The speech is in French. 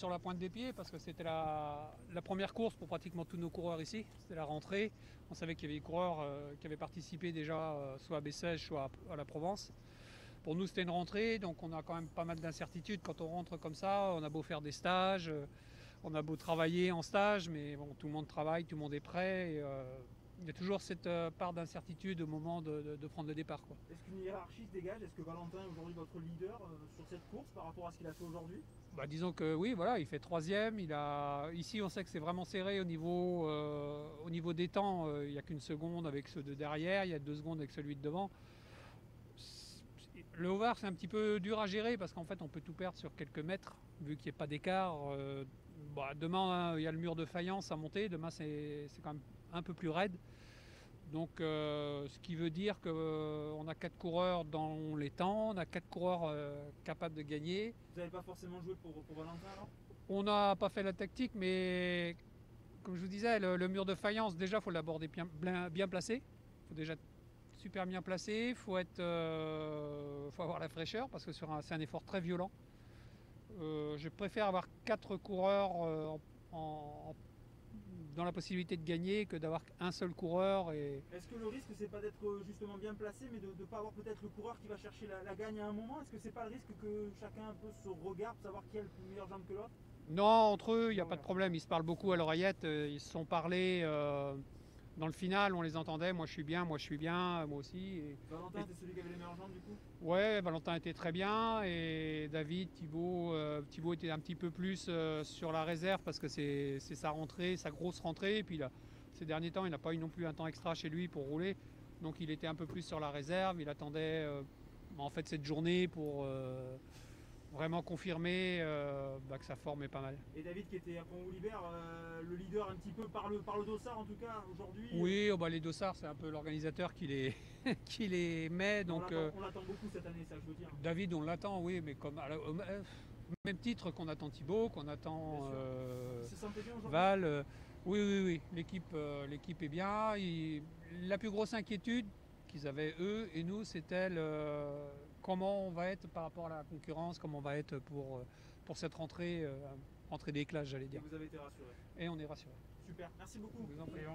sur la pointe des pieds parce que c'était la, première course pour pratiquement tous nos coureurs ici. C'était la rentrée. On savait qu'il y avait des coureurs euh, qui avaient participé déjà euh, soit à Bessèges, soit à, la Provence. Pour nous, c'était une rentrée, donc on a quand même pas mal d'incertitudes quand on rentre comme ça. On a beau faire des stages, euh, on a beau travailler en stage, mais bon, tout le monde travaille, tout le monde est prêt. Il y a toujours cette euh, part d'incertitude au moment de, de- de prendre le départ. Est-ce qu'une hiérarchie se dégage? Est-ce que Valentin est aujourd'hui votre leader euh, sur cette course par rapport à ce qu'il a fait aujourd'hui? Bah, disons que oui, voilà, il fait troisième. Il a ici, on sait que c'est vraiment serré au niveau, euh, au niveau des temps. Euh, il n'y a qu'une seconde avec ceux de derrière, il y a deux secondes avec celui de devant. Le Hovar, c'est un petit peu dur à gérer parce qu'en fait, on peut tout perdre sur quelques mètres vu qu'il n'y a pas d'écart. Euh, bah, demain, hein, il y a le mur de faïence à monter. Demain, c'est c'est quand même un peu plus raide. Donc, euh, ce qui veut dire qu'on a quatre coureurs dans les temps, on a quatre coureurs euh, capables de gagner. Vous n'avez pas forcément joué pour, pour Valentin alors? On n'a pas fait la tactique, mais comme je vous disais, le, le mur de faïence, déjà, il faut l'aborder bien, placé. Il faut déjà être super bien placé. Il faut, être, euh, faut avoir la fraîcheur parce que un- c'est un effort très violent. Euh, je préfère avoir quatre coureurs euh, en- en- dans la possibilité de gagner que d'avoir un seul coureur. Et... Est-ce que le risque c'est pas d'être euh, justement bien placé mais de ne pas avoir peut-être le coureur qui va chercher la, la gagne à un moment? Est-ce que c'est pas le risque que chacun un peu se regarde, savoir qui a le meilleur jambe que l'autre? Non, entre eux, il n'y a pas de problème. Ils se parlent beaucoup à l'oreillette. Ils se sont parlé euh, dans le final. On les entendait. Moi, je suis bien. Moi, je suis bien. Moi aussi. Et- Valentin était celui qui avait les meilleures jambes du coup? Ouais, Valentin était très bien et David, Thibaut, euh, Thibaut était un petit peu plus euh, sur la réserve parce que c'est sa rentrée, sa grosse rentrée. Et puis là, ces derniers temps, il n'a pas eu non plus un temps extra chez lui pour rouler. Donc il était un peu plus sur la réserve. Il attendait euh, en fait cette journée pour vraiment confirmer bah, que sa forme est pas mal. Et David qui était à Pont-Oulibert, euh, un petit peu par le, par le dossard en tout cas aujourd'hui Oui, oh, bah, les dossards, c'est un peu l'organisateur qui les, qui les met. on Donc l'attend- euh, on l'attend beaucoup cette année ça je veux dire. David, on l'attend, oui, mais comme la- au même- titre qu'on attend Thibaut, qu'on attend euh, Val. euh, oui, oui, oui, l'équipe, euh, l'équipe est bien. Il- la plus grosse inquiétude qu'ils avaient eux et nous, c'était le- comment on va être par rapport à la concurrence, comment on va être pour, euh, pour cette rentrée, euh, rentrée des classes, j'allais Et dire. vous avez été rassuré. Et on est rassuré. Super, merci beaucoup. Vous en. Et